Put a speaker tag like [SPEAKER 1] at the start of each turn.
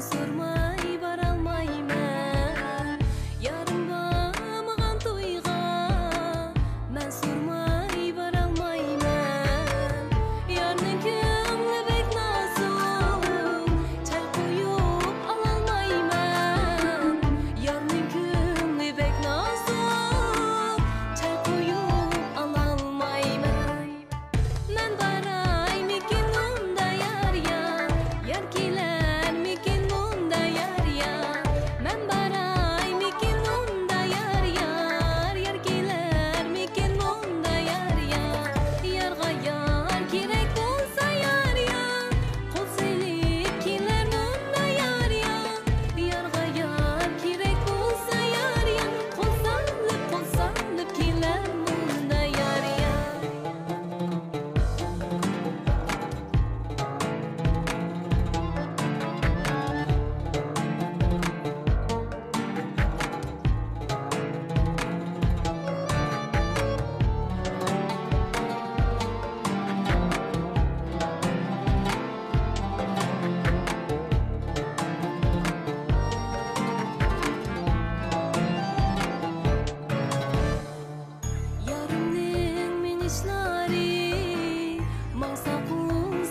[SPEAKER 1] sur Mong sa kung